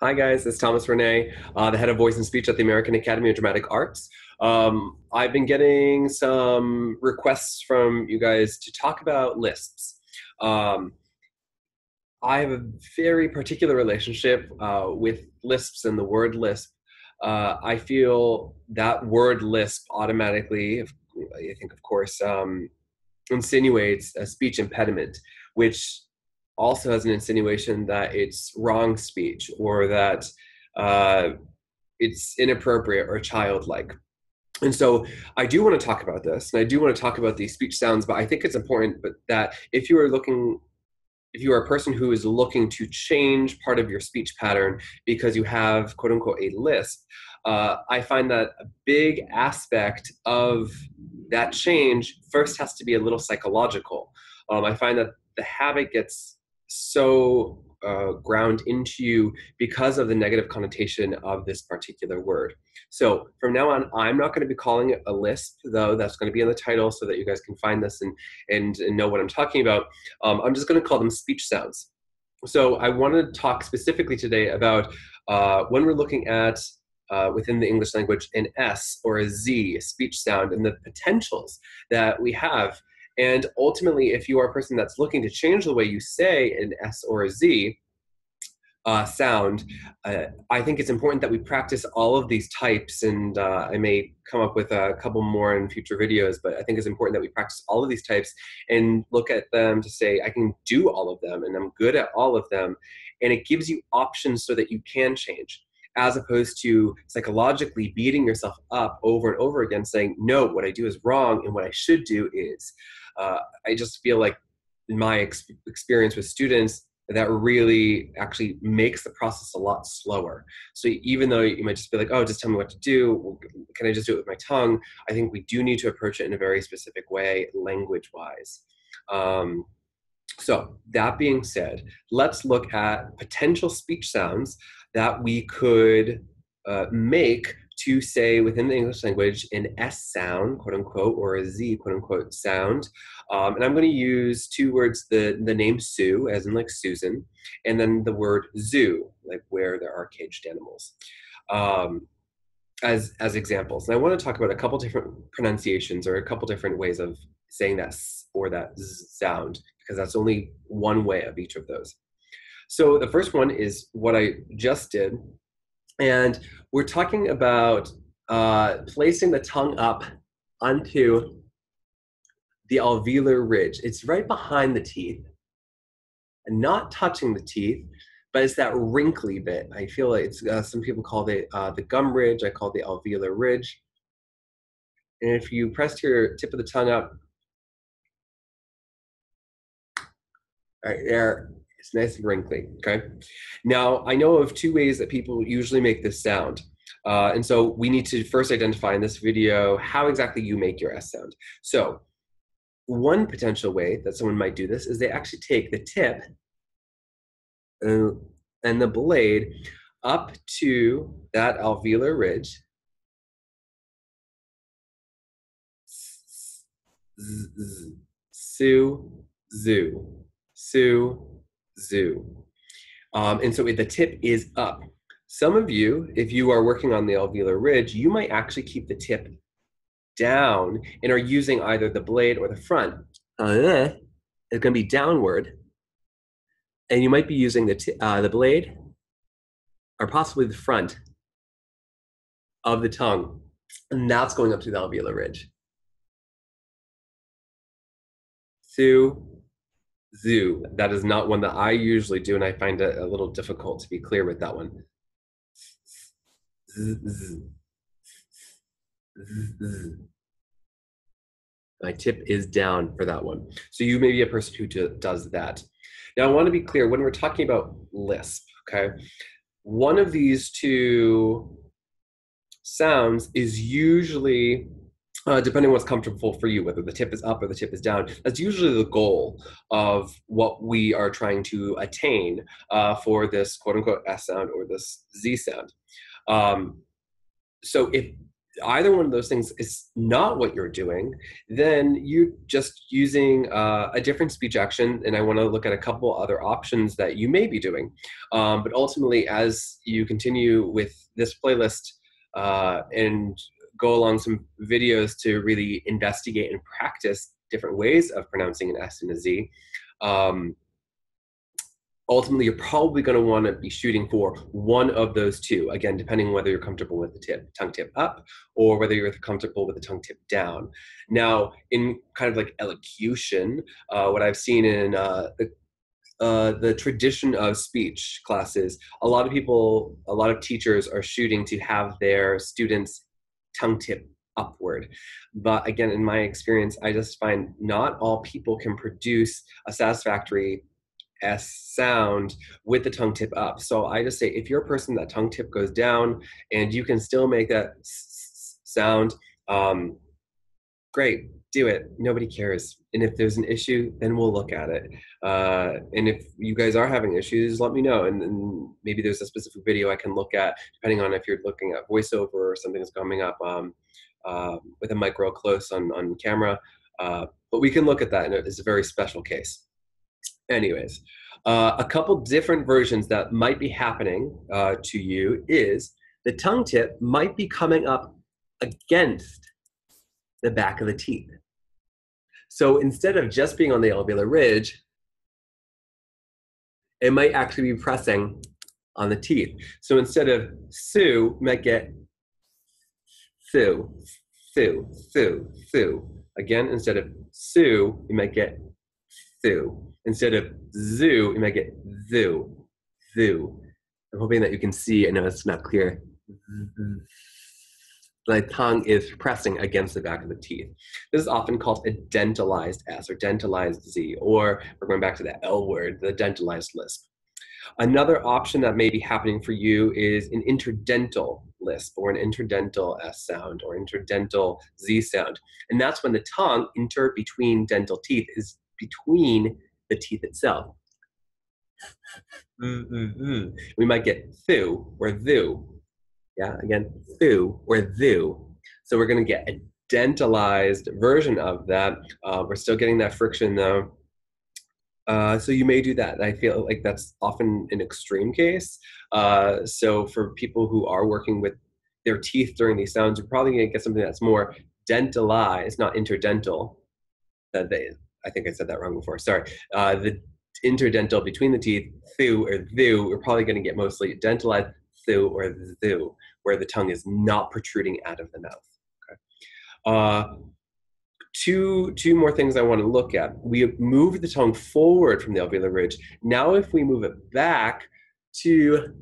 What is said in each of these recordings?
Hi, guys. It's Thomas Renee, uh, the head of voice and speech at the American Academy of Dramatic Arts. Um, I've been getting some requests from you guys to talk about lisps. Um, I have a very particular relationship uh, with lisps and the word lisp. Uh, I feel that word lisp automatically, I think, of course, um, insinuates a speech impediment, which also has an insinuation that it's wrong speech or that uh, it's inappropriate or childlike. And so I do want to talk about this, and I do want to talk about these speech sounds, but I think it's important but that if you are looking if you are a person who is looking to change part of your speech pattern because you have quote unquote a lisp, uh, I find that a big aspect of that change first has to be a little psychological. Um, I find that the habit gets so uh, ground into you because of the negative connotation of this particular word. So from now on, I'm not going to be calling it a lisp, though that's going to be in the title so that you guys can find this and, and, and know what I'm talking about. Um, I'm just going to call them speech sounds. So I want to talk specifically today about uh, when we're looking at uh, within the English language an S or a Z, a speech sound, and the potentials that we have and ultimately, if you are a person that's looking to change the way you say an S or a Z uh, sound, uh, I think it's important that we practice all of these types. And uh, I may come up with a couple more in future videos, but I think it's important that we practice all of these types and look at them to say, I can do all of them and I'm good at all of them. And it gives you options so that you can change as opposed to psychologically beating yourself up over and over again saying no what i do is wrong and what i should do is uh, I just feel like in my ex- experience with students, that really actually makes the process a lot slower. So even though you might just be like, oh, just tell me what to do, can I just do it with my tongue? I think we do need to approach it in a very specific way, language wise. Um, so that being said, let's look at potential speech sounds that we could uh, make to say within the English language an S sound, quote unquote, or a Z, quote unquote, sound. Um, and I'm going to use two words, the, the name Sue, as in like Susan, and then the word zoo, like where there are caged animals. Um, as, as examples. And I want to talk about a couple different pronunciations or a couple different ways of saying that S or that Z sound, because that's only one way of each of those. So the first one is what I just did, and we're talking about uh, placing the tongue up onto the alveolar ridge. It's right behind the teeth and not touching the teeth, but it's that wrinkly bit. I feel like it's, uh, some people call it uh, the gum ridge. I call it the alveolar ridge. And if you press your tip of the tongue up, right there, it's nice and wrinkly, okay? Now, I know of two ways that people usually make this sound. Uh, and so we need to first identify in this video how exactly you make your S sound. So one potential way that someone might do this is they actually take the tip uh, and the blade up to that alveolar ridge. Sue, zoo, sue, zoo. Um, and so the tip is up. Some of you, if you are working on the alveolar ridge, you might actually keep the tip down and are using either the blade or the front. Uh, it's going to be downward. And you might be using the, t- uh, the blade or possibly the front of the tongue. And that's going up to the alveolar ridge. Two, zoo. That is not one that I usually do, and I find it a little difficult to be clear with that one. My tip is down for that one. So you may be a person who does that. Now I want to be clear when we're talking about Lisp, okay? One of these two sounds is usually uh, depending on what's comfortable for you, whether the tip is up or the tip is down. That's usually the goal of what we are trying to attain uh, for this quote unquote S sound or this Z sound. Um, so if either one of those things is not what you're doing, then you're just using uh, a different speech action. And I want to look at a couple other options that you may be doing. Um, but ultimately, as you continue with this playlist uh, and go along some videos to really investigate and practice different ways of pronouncing an S and a Z, um, ultimately you're probably going to want to be shooting for one of those two again depending whether you're comfortable with the tip tongue tip up or whether you're comfortable with the tongue tip down. Now in kind of like elocution uh, what i've seen in uh, the uh, the tradition of speech classes, a lot of people, a lot of teachers are shooting to have their students tongue tip upward. But again, in my experience, I just find not all people can produce a satisfactory S sound with the tongue tip up. So I just say if you're a person that tongue tip goes down and you can still make that s- sound, um, great, do it. Nobody cares. And if there's an issue, then we'll look at it. Uh, and if you guys are having issues, let me know. And, and, maybe there's a specific video I can look at, depending on if you're looking at voiceover or something that's coming up um, uh, with a mic real close on, on camera. Uh, but we can look at that, and it's a very special case. Anyways, uh, a couple different versions that might be happening uh, to you is the tongue tip might be coming up against the back of the teeth. So instead of just being on the alveolar ridge, it might actually be pressing on the teeth. So instead of sue, you might get sue, sue, sue, sue. Again, instead of sue, you might get sue. Instead of zoo, you might get zoo, zoo. I'm hoping that you can see. I know it's not clear. The tongue is pressing against the back of the teeth. This is often called a dentalized S or dentalized Z, or we're going back to the L word, the dentalized lisp. Another option that may be happening for you is an interdental lisp or an interdental S sound or interdental Z sound. And that's when the tongue inter between dental teeth is between the teeth itself. Mm-mm-mm. We might get thu or thu. Yeah, again, thu or thu. So we're going to get a dentalized version of that. Uh, we're still getting that friction though. Uh, so you may do that. I feel like that's often an extreme case. Uh, so for people who are working with their teeth during these sounds, you're probably going to get something that's more dentalized, not interdental. They, I think I said that wrong before. Sorry. Uh, the interdental between the teeth, thu or thu, we're probably going to get mostly dentalized thu or thu, where the tongue is not protruding out of the mouth. Okay. Uh, two two more things I want to look at. We moved the tongue forward from the alveolar ridge. Now, if we move it back to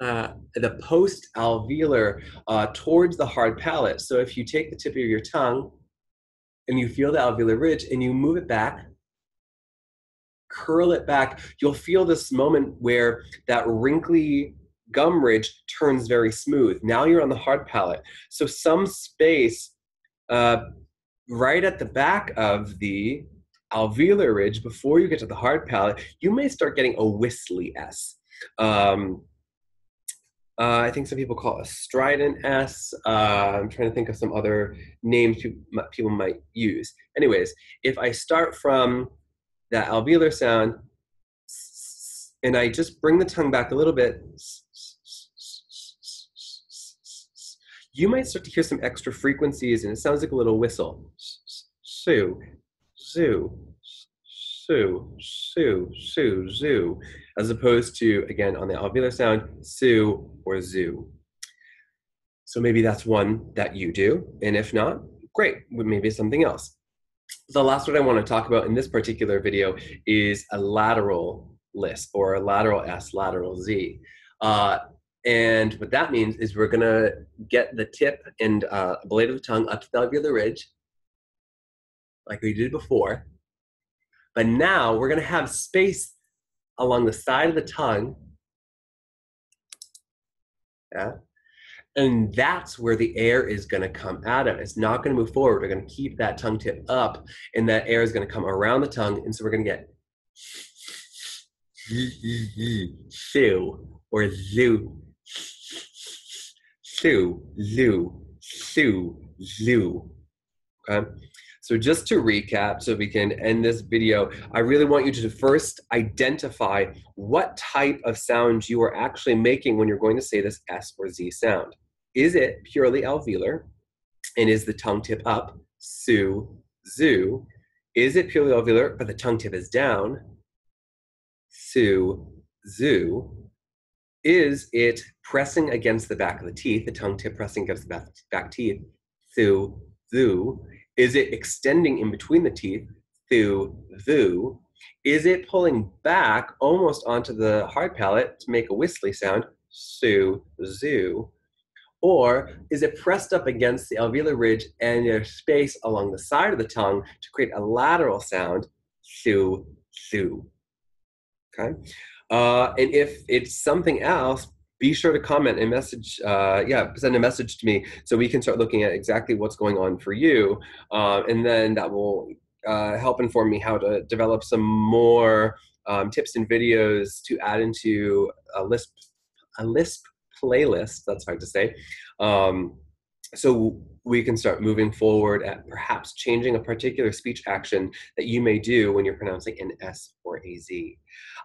uh, the post alveolar uh, towards the hard palate. So if you take the tip of your tongue and you feel the alveolar ridge and you move it back, curl it back, you'll feel this moment where that wrinkly gum ridge turns very smooth. Now you're on the hard palate. So some space uh, right at the back of the alveolar ridge before you get to the hard palate, you may start getting a whistly S. Um, uh, I think some people call it a strident S. am uh, trying to think of some other names people might use. Anyways, if I start from that alveolar sound and I just bring the tongue back a little bit, you might start to hear some extra frequencies and it sounds like a little whistle. Sue, zoo, sue, sue, sue, zoo, as opposed to, again, on the alveolar sound, sue or zoo. So maybe that's one that you do. And if not, great, maybe something else. The last one I want to talk about in this particular video is a lateral lisp or a lateral S, lateral Z. Uh, and what that means is we're gonna get the tip and uh, blade of the tongue up to the alveolar ridge, like we did before. But now we're gonna have space along the side of the tongue. Yeah. And that's where the air is going to come out of. It's not going to move forward. We're going to keep that tongue tip up, and that air is going to come around the tongue. And so we're going to get shoo or zoo Sue, zoo. Su, zoo. Okay. So just to recap, so we can end this video, I really want you to first identify what type of sound you are actually making when you're going to say this S or Z sound. Is it purely alveolar? And is the tongue tip up? Su, zoo. Is it purely alveolar, but the tongue tip is down? Su, zoo. Is it pressing against the back of the teeth, the tongue tip pressing against the back, teeth? Su, zoo is it extending in between the teeth through thu? Is it pulling back almost onto the hard palate to make a whistly sound? Su, zoo. Or is it pressed up against the alveolar ridge and there's space along the side of the tongue to create a lateral sound? Su, su. Okay? Uh, and if it's something else, be sure to comment and message uh, yeah send a message to me so we can start looking at exactly what's going on for you. Uh, and then that will uh, help inform me how to develop some more um, tips and videos to add into a lisp a lisp playlist that's hard to say um, so we can start moving forward at perhaps changing a particular speech action that you may do when you're pronouncing an S or a Z.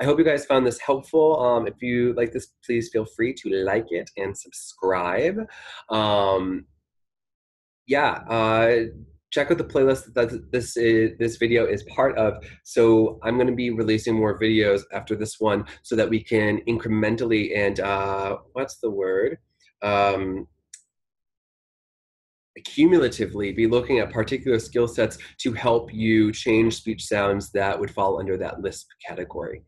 I hope you guys found this helpful. Um, if you like this, please feel free to like it and subscribe. Um, yeah, uh, check out the playlist that this is, this video is part of. So I'm going to be releasing more videos after this one, so that we can incrementally and uh, what's the word? Um, cumulatively be looking at particular skill sets to help you change speech sounds that would fall under that Lisp category.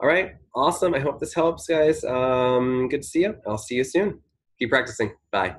All right, awesome. I hope this helps, guys. Um, good to see you. I'll see you soon. Keep practicing. Bye.